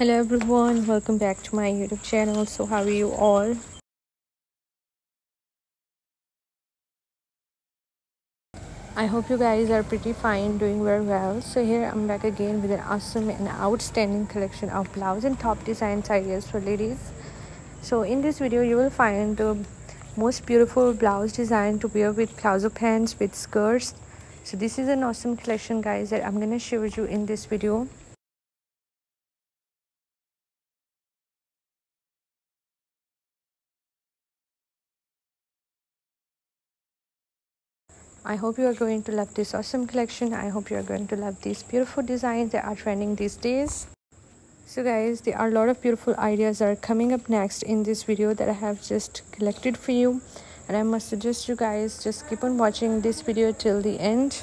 hello everyone. Welcome back to my youtube channel. So how are you all? I hope you guys are pretty fine doing very well. So here I'm back again with an awesome and outstanding collection of blouse and top designs ideas for ladies. So in this video you will find the most beautiful blouse design to wear with palazzo pants with skirts. So this is an awesome collection guys that I'm gonna share with you in this video I hope you are going to love this awesome collection. I hope you are going to love these beautiful designs that are trending these days. So guys, there are a lot of beautiful ideas that are coming up next in this video that I have just collected for you. And I must suggest you guys just keep on watching this video till the end.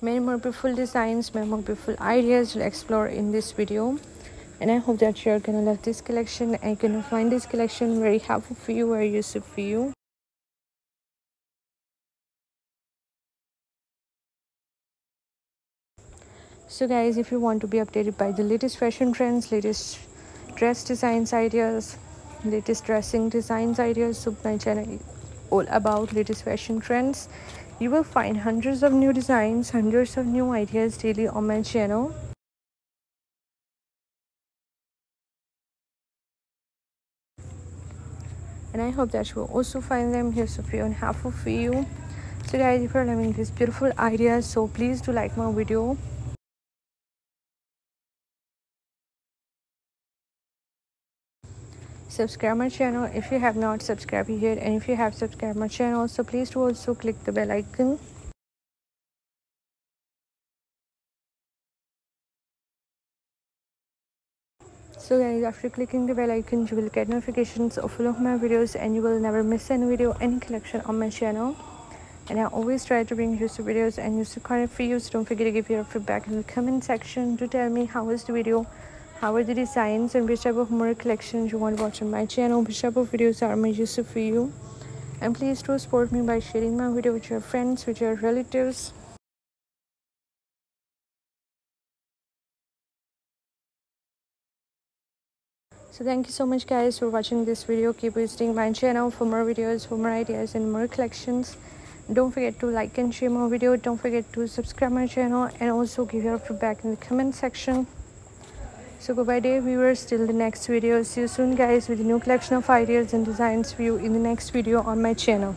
Many more beautiful designs, many more beautiful ideas to explore in this video and i hope that you're gonna love this collection and gonna find this collection very helpful for you very useful for you. So guys if you want to be updated by the latest fashion trends latest dress designs ideas latest dressing designs ideas so my channel all about latest fashion trends you will find hundreds of new designs hundreds of new ideas daily on my channel and i hope that you will also find them here so and helpful for you. So guys if you're loving this beautiful idea, so please do like my video. Subscribe my channel if you have not subscribed yet and if you have subscribed my channel so please do also click the bell icon so guys after clicking the bell icon you will get notifications of all of my videos and you will never miss any video any collection on my channel. And i always try to bring useful videos and useful content for you so don't forget to give your feedback in the comment section to tell me how was the video how are the designs and which type of more collections you want to watch on my channel which type of videos are more useful for you. And please do support me by sharing my video with your friends with your relatives so thank you so much guys for watching this video. Keep visiting my channel for more videos for more ideas and more collections. Don't forget to like and share my video. Don't forget to subscribe my channel and also give your feedback in the comment section. So goodbye dear viewers. Till the next video. See you soon guys with a new collection of ideas and designs for you in the next video on my channel